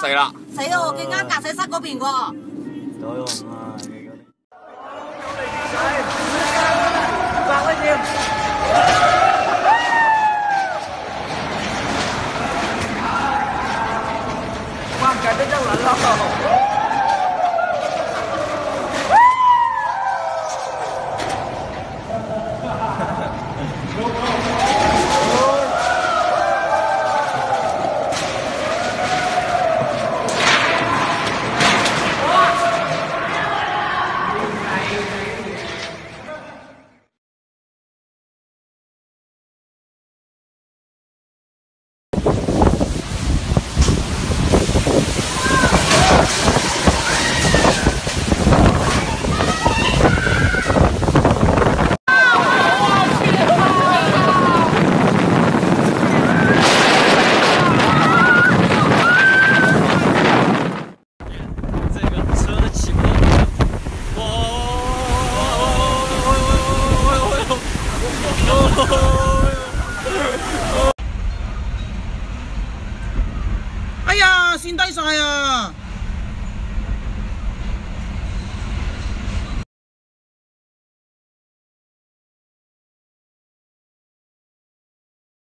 谁了？谁哦？给俺夹谁杀个苹果？都用啊，那个。八块钱。哇，哎呀，心太晒啊！